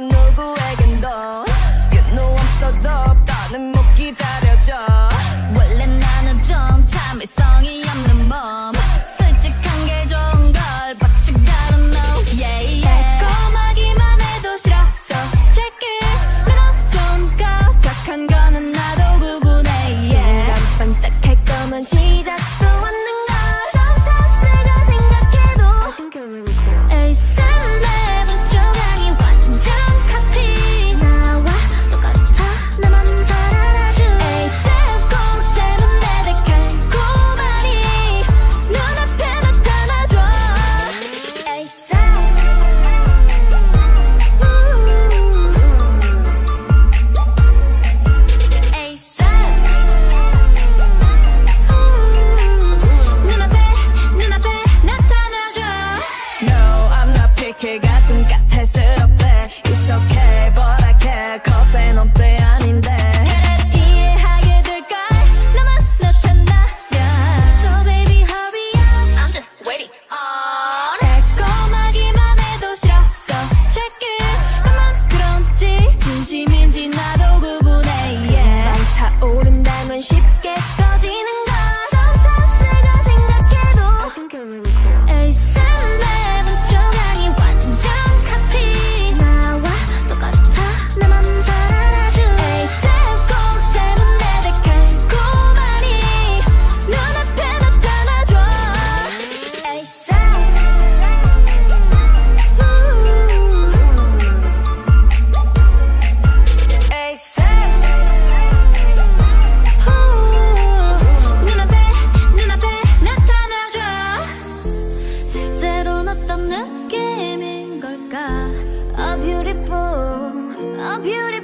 넌 놀고 Okay. 어떤 느낌인 걸까? Beautiful, a beautiful